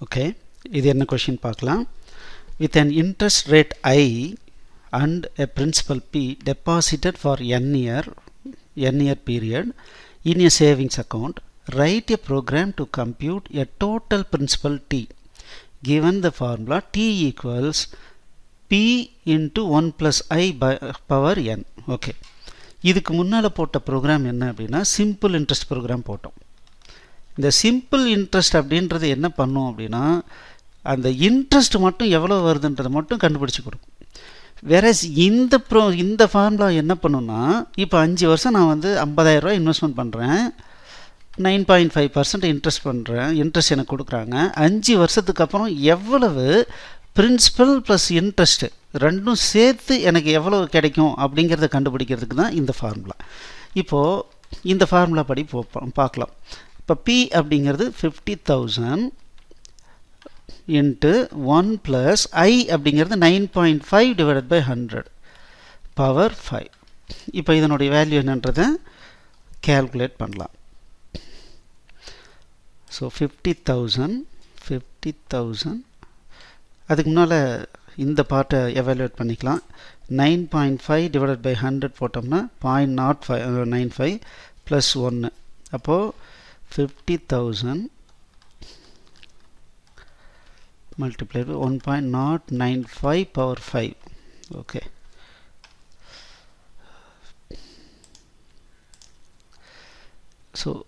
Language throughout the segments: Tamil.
ஓகே இது என்ன கொஷின் பார்க்கலாம் with an interest rate I and a principal P deposited for N year N year period in a savings account write a program to compute a total principal T given the formula T equals P into one plus I by power n. Okay. இதுக்கு முன்னால் போட்ட ப்ரோக்ராம் என்ன அப்படின்னா சிம்பிள் இன்ட்ரெஸ்ட் ப்ரோக்ராம் போட்டோம் இந்த சிம்பிள் இன்ட்ரெஸ்ட் அப்படின்றது என்ன பண்ணும் அப்படின்னா அந்த இன்ட்ரெஸ்ட் மட்டும் எவ்வளோ வருதுன்றதை மட்டும் கண்டுபிடிச்சி கொடுக்கும். வேற இந்த ப்ரோ இந்த ஃபார்முலா என்ன பண்ணுன்னா இப்போ அஞ்சு வருஷம் நான் வந்து ஐம்பதாயிரரூவா இன்வெஸ்ட்மெண்ட் பண்ணுறேன் nine point five percent interest பண்ணுறேன் இன்ட்ரெஸ்ட் எனக்கு கொடுக்குறாங்க. அஞ்சு வருஷத்துக்கு அப்புறம் எவ்வளவு பிரின்சிபல் ப்ளஸ் இன்ட்ரெஸ்ட்டு ரெண்டும் சேர்த்து எனக்கு எவ்வளோ கிடைக்கும் அப்படிங்கிறத கண்டுபிடிக்கிறதுக்கு தான் இந்த ஃபார்முலா இப்போது இந்த ஃபார்முலா படி போ பார்க்கலாம். இப்போ பி அப்படிங்கிறது fifty thousand into one plus I அப்படிங்கிறது nine point five divided by hundred power five இப்போ இதனுடைய வேல்யூ என்னன்றதை கேல்குலேட் பண்ணலாம். So fifty thousand fifty thousand அதுக்கு முன்னால் இந்த பார்ட்டை எவாலுவேட் பண்ணிக்கலாம். Nine point five divided by hundred போட்டோம்னா point nought five nine five plus ஒன்று அப்போது fifty thousand multiplied by 1.095 power 5 okay so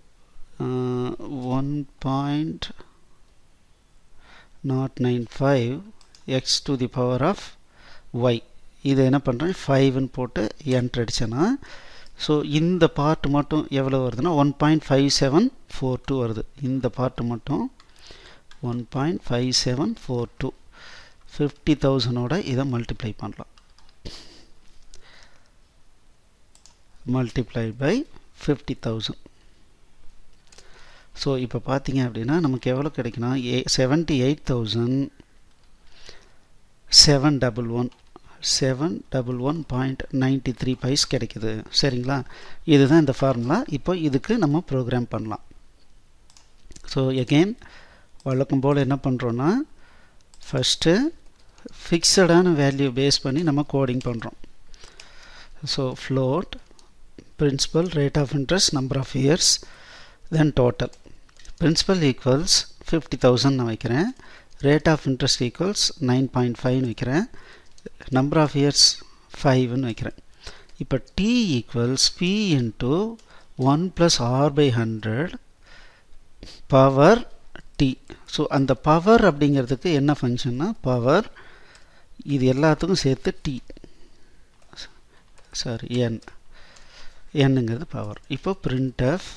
uh, 1.095 x to the power of y இது என்ன பண்ணுறேன் ஃபைவ்னு போட்டு என்ட்ரு அடித்தேன்னா ஸோ இந்த பார்ட் மட்டும் எவ்வளோ வருதுன்னா one point five seven four two வருது. இந்த பார்ட் மட்டும் one point five seven four two fifty தௌசண்டோட இதை மல்டிப்ளை பண்ணலாம். Multiply by fifty thousand so இப்போ பார்த்தீங்க அப்படின்னா நமக்கு எவ்வளோ கிடைக்குன்னா ஏ seventy eight thousand seven double one seven double one point ninety three paise கிடைக்குது. சரிங்களா? இதுதான் இந்த ஃபார்முலா இப்போ இதுக்கு நம்ம ப்ரோக்ராம் பண்ணலாம். ஸோ எகெயின் வழக்கம் போல் என்ன பண்ணுறோன்னா ஃபஸ்ட்டு ஃபிக்ஸடான வேல்யூ பேஸ் பண்ணி நம்ம கோடிங் பண்ணுறோம் so float principal rate of interest number of years then total principal equals fifty thousand நான் வைக்கிறேன். Rate of interest equals nine point ஃபைவ்னு வைக்கிறேன். நம்பர் ஆஃப் இயர்ஸ் ஃபைவ்னு வைக்கிறேன். இப்போ T equals P into one plus R by hundred power T so அந்த பவர் அப்படிங்கிறதுக்கு என்ன ஃபங்க்ஷன்னா பவர் இது எல்லாத்துக்கும் சேர்த்து டி சாரி என் என்னுங்கிறது பவர் இப்போ print of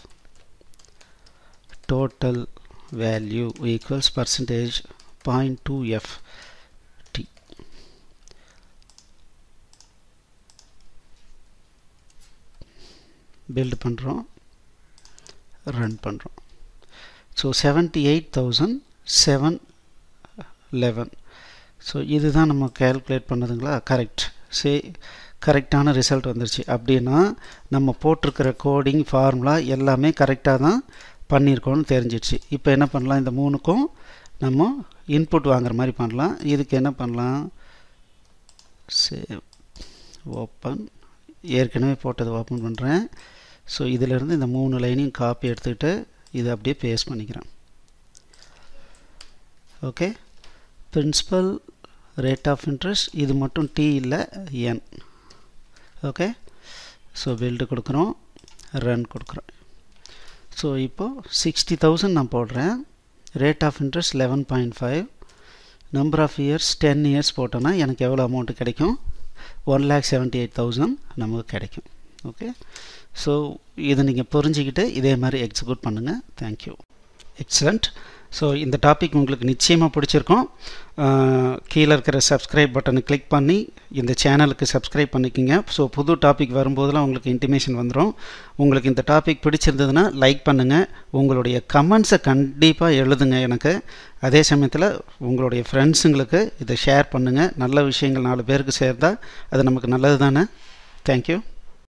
total value equals percentage point two F build பண்ணுறோம் ரன் பண்ணுறோம் so seventy eight thousand seven eleven so இதுதான் நம்ம கேல்குலேட் பண்ணதுங்களா? கரெக்ட் சே கரெக்டான ரிசல்ட் வந்துருச்சு. அப்படின்னா நம்ம போட்டிருக்கிற கோடிங் ஃபார்முலா எல்லாமே கரெக்டாக தான் பண்ணியிருக்கோன்னு தெரிஞ்சிடுச்சு இப்போ என்ன பண்ணலாம்? இந்த மூணுக்கும் நம்ம இன்புட் வாங்குற மாதிரி பண்ணலாம். இதுக்கு என்ன பண்ணலாம்? சேவ் ஓப்பன் ஏற்கனவே போட்டதை ஓப்பன் பண்ணுறேன் ஸோ இதிலேருந்து இந்த மூணு லைனையும் காப்பி எடுத்துக்கிட்டு இதை அப்படியே பேஸ்ட் பண்ணிக்கிறேன். Okay principal rate of interest இது மட்டும் டி இல்லை என் ஓகே ஸோ பில்டு கொடுக்குறோம் ரன் கொடுக்குறோம். ஸோ இப்போது சிக்ஸ்டி தௌசண்ட் நான் போடுறேன். Rate of interest eleven point five number of years ten years போட்டோன்னா எனக்கு எவ்வளோ அமௌண்ட்டு கிடைக்கும்? One lakh seventy eight thousand நமக்கு கிடைக்கும். ஓகே ஸோ இதை நீங்கள் புரிஞ்சுக்கிட்டு இதே மாதிரி எக்ஸிக்யூட் பண்ணுங்கள் தேங்க்யூ எக்ஸலண்ட் ஸோ இந்த டாபிக் உங்களுக்கு நிச்சயமாக பிடிச்சிருக்கும். கீழே இருக்கிற சப்ஸ்கிரைப் பட்டனை கிளிக் பண்ணி இந்த சேனலுக்கு சப்ஸ்கிரைப் பண்ணிக்கோங்க. ஸோ புது டாபிக் வரும்போதெல்லாம் உங்களுக்கு இன்டிமேஷன் வந்துடும் உங்களுக்கு இந்த டாபிக் பிடிச்சிருந்ததுன்னா லைக் பண்ணுங்கள் உங்களுடைய கமெண்ட்ஸை கண்டிப்பாக எழுதுங்க எனக்கு. அதே சமயத்தில் உங்களுடைய ஃப்ரெண்ட்ஸுங்களுக்கு இதை ஷேர் பண்ணுங்கள் நல்ல விஷயங்கள் நாலு பேருக்கு சேர்ந்தால் அது நமக்கு நல்லது தானே தேங்க்யூ